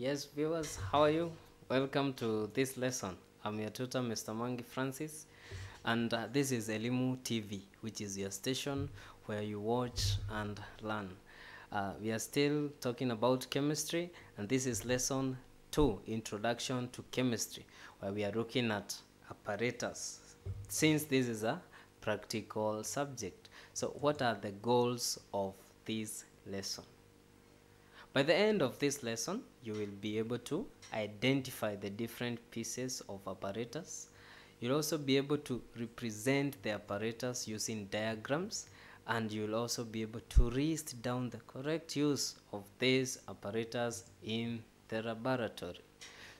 Yes, viewers, how are you? Welcome to this lesson. I'm your tutor, Mr. Mangi Francis, and uh, this is Elimu TV, which is your station where you watch and learn. Uh, we are still talking about chemistry, and this is lesson two, Introduction to Chemistry, where we are looking at apparatus. Since this is a practical subject, so what are the goals of this lesson? By the end of this lesson, you will be able to identify the different pieces of apparatus. You'll also be able to represent the apparatus using diagrams and you'll also be able to list down the correct use of these apparatus in the laboratory.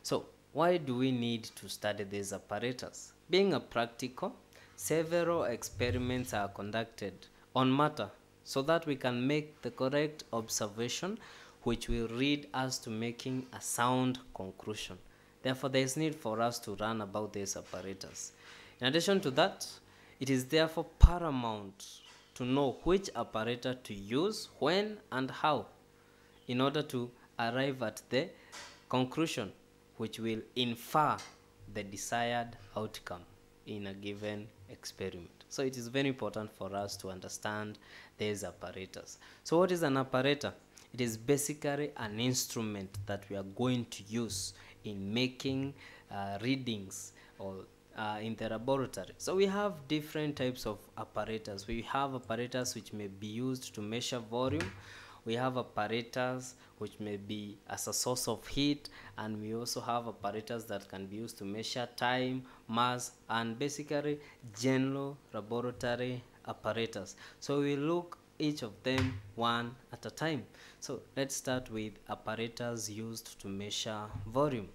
So, why do we need to study these apparatus? Being a practical, several experiments are conducted on matter so that we can make the correct observation which will lead us to making a sound conclusion. Therefore, there is need for us to learn about these apparatus. In addition to that, it is therefore paramount to know which apparatus to use, when, and how, in order to arrive at the conclusion which will infer the desired outcome in a given experiment. So it is very important for us to understand these apparatus. So what is an apparatus? It is basically an instrument that we are going to use in making uh, readings or uh, in the laboratory. So we have different types of apparatus. We have apparatus which may be used to measure volume. We have apparatus which may be as a source of heat and we also have apparatus that can be used to measure time, mass and basically general laboratory apparatus. So we look each of them one at a time. So let's start with apparatus used to measure volume.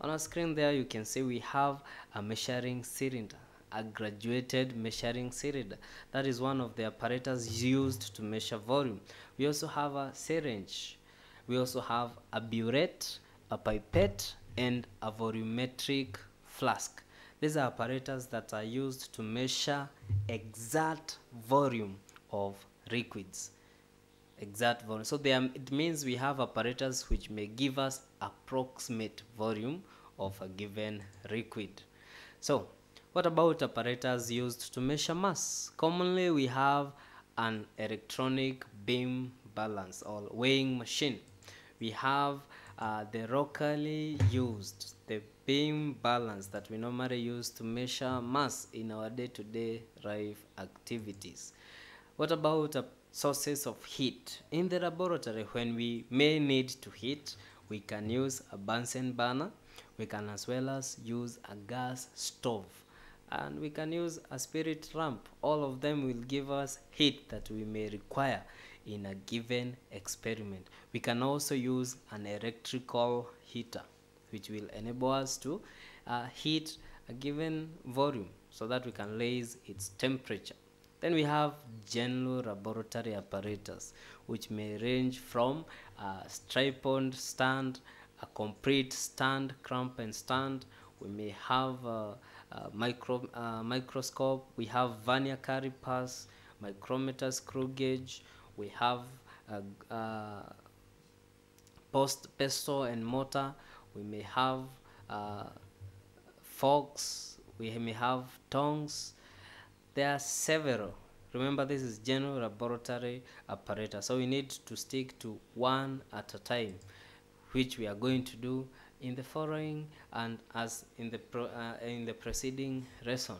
On our screen there you can see we have a measuring cylinder, a graduated measuring cylinder. That is one of the apparatus used to measure volume. We also have a syringe. We also have a burette, a pipette and a volumetric flask. These are apparatus that are used to measure exact volume of liquids exact volume. So they are, it means we have apparatus which may give us approximate volume of a given liquid. So what about apparatus used to measure mass? Commonly we have an electronic beam balance or weighing machine. We have uh, the locally used the beam balance that we normally use to measure mass in our day-to-day life activities what about uh, sources of heat? In the laboratory, when we may need to heat, we can use a Bunsen burner. We can as well as use a gas stove. And we can use a spirit lamp. All of them will give us heat that we may require in a given experiment. We can also use an electrical heater, which will enable us to uh, heat a given volume so that we can raise its temperature. Then we have general laboratory apparatus, which may range from a tripod stand, a complete stand, clamp and stand. We may have a, a micro, uh, microscope. We have vernier calipers, micrometer, screw gauge. We have a, a post pestle and mortar. We may have uh, forks. We may have tongs there are several. Remember this is general laboratory apparatus. So we need to stick to one at a time which we are going to do in the following and as in the pro, uh, in the preceding lesson.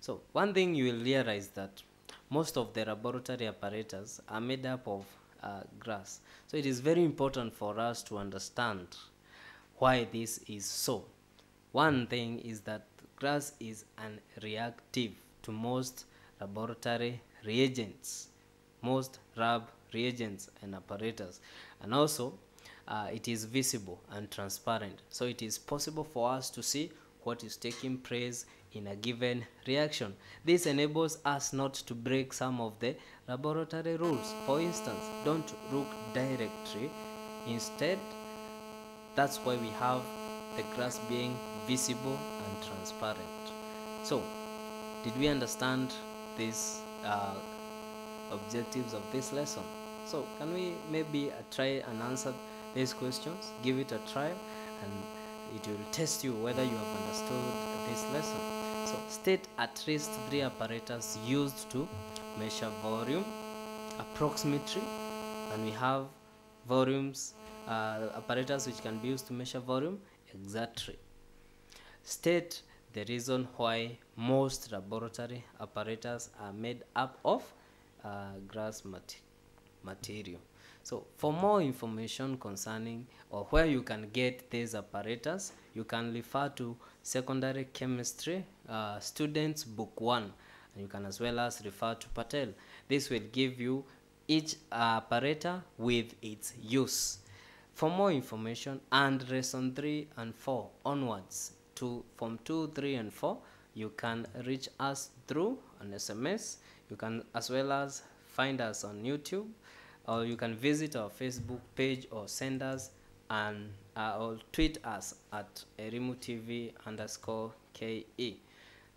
So one thing you will realize that most of the laboratory apparatus are made up of uh, glass so it is very important for us to understand why this is so. One thing is that glass is an reactive to most laboratory reagents, most lab reagents and apparatus. And also, uh, it is visible and transparent. So it is possible for us to see what is taking place in a given reaction. This enables us not to break some of the laboratory rules. For instance, don't look directly. Instead, that's why we have the glass being visible and transparent. So, did we understand these uh, objectives of this lesson? So, can we maybe uh, try and answer these questions? Give it a try and it will test you whether you have understood this lesson. So state at least three apparatus used to measure volume approximately and we have volumes uh, apparatus which can be used to measure volume exactly. State the reason why most laboratory apparatus are made up of uh, glass mat material. So for more information concerning or where you can get these apparatus you can refer to secondary chemistry uh, students book one. And you can as well as refer to patel. This will give you each apparatus with its use. For more information and lesson 3 and 4 onwards to from 2 3 and 4 you can reach us through an sms you can as well as find us on youtube or you can visit our facebook page or send us and uh, or tweet us at elimu tv underscore ke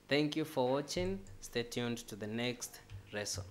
thank you for watching. Stay tuned to the next lesson